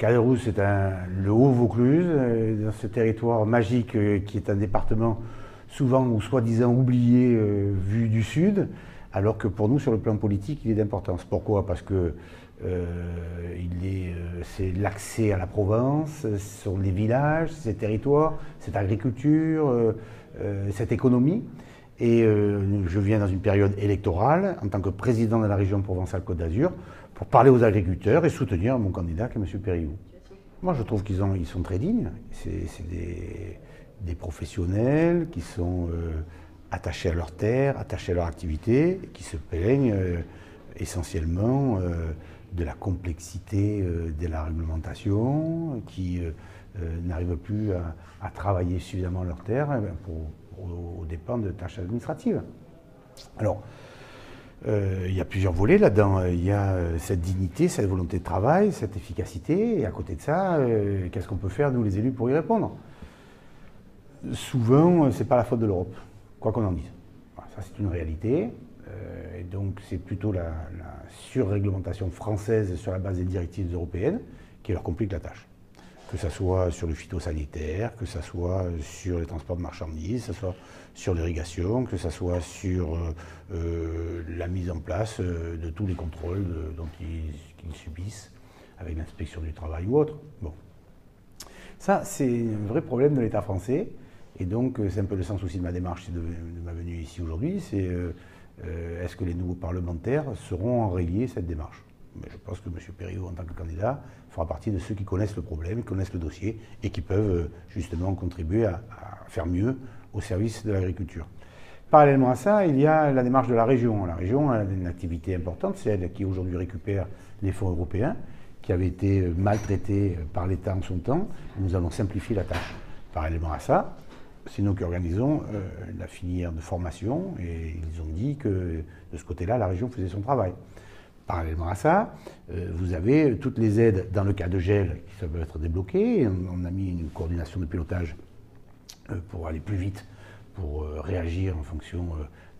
Caderousse, c'est le Haut-Vaucluse, euh, dans ce territoire magique euh, qui est un département souvent ou soi-disant oublié euh, vu du sud, alors que pour nous, sur le plan politique, il est d'importance. Pourquoi? Parce que c'est l'accès à la Provence, ce sont les villages, ces territoires, cette agriculture, cette économie. Et je viens dans une période électorale en tant que président de la région Provence-Alpes-Côte d'Azur pour parler aux agriculteurs et soutenir mon candidat qui est M. Périllou. Moi, je trouve qu'ils ils sont très dignes. C'est des, professionnels qui sont euh, attachés à leur terre, attachés à leur activité, qui se plaignent euh, essentiellement euh, de la complexité de la réglementation, qui n'arrivent plus à, travailler suffisamment leur terre eh pour, aux dépens de tâches administratives. Alors, euh, il y a plusieurs volets là-dedans. Il y a euh, cette dignité, cette volonté de travail, cette efficacité. Et à côté de ça, euh, qu'est-ce qu'on peut faire, nous les élus, pour y répondre? Souvent, ce n'est pas la faute de l'Europe, quoi qu'on en dise. ça, c'est une réalité. Et donc, c'est plutôt la, surréglementation française sur la base des directives européennes qui leur complique la tâche que ce soit sur le phytosanitaire, que ce soit sur les transports de marchandises, que ce soit sur l'irrigation, que ce soit sur euh, euh, la mise en place euh, de tous les contrôles dont ils, subissent, avec l'inspection du travail ou autre. Bon. Ça, c'est un vrai problème de l'État français. Et donc, c'est un peu le sens aussi de ma démarche de, de ma venue ici aujourd'hui. C'est est-ce que les nouveaux parlementaires seront enrayés cette démarche? Mais je pense que M. Perriot, en tant que candidat, fera partie de ceux qui connaissent le problème, qui connaissent le dossier et qui peuvent euh, justement contribuer à, faire mieux au service de l'agriculture. Parallèlement à ça, il y a la démarche de la région. La région a une activité importante, c'est elle qui aujourd'hui récupère les fonds européens, qui avaient été euh, maltraités euh, par l'État en son temps. Nous allons simplifier la tâche. Parallèlement à ça, c'est nous qui organisons la filière de formation et ils ont dit que de ce côté-là, la région faisait son travail. Parallèlement à ça, euh, vous avez toutes les aides dans le cas de gel qui peuvent être débloquées. On, a mis une coordination de pilotage euh, pour aller plus vite, pour euh, réagir en fonction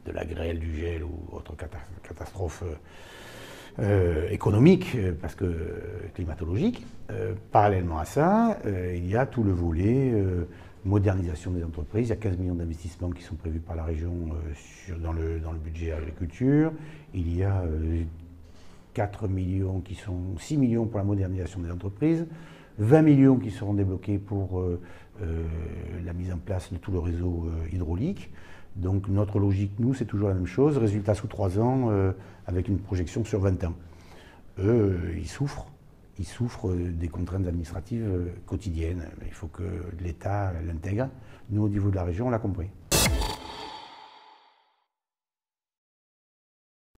de la grêle, du gel ou autre catastrophe économique, parce que climatologique. parallèlement à ça, il y a tout le volet modernisation des entreprises. Il y a 15 millions d'investissements qui sont prévus par la région dans, le, dans le budget agriculture. Il y a 4 millions qui sont 6 millions pour la modernisation des entreprises, 20 millions qui seront débloqués pour euh, euh, la mise en place de tout le réseau euh, hydraulique. Donc notre logique, nous, c'est toujours la même chose. Résultat sous 3 ans avec une projection sur 20 ans. Eux, ils souffrent. Ils souffrent des contraintes administratives quotidiennes. Il faut que l'État l'intègre. Nous, au niveau de la région, on l'a compris.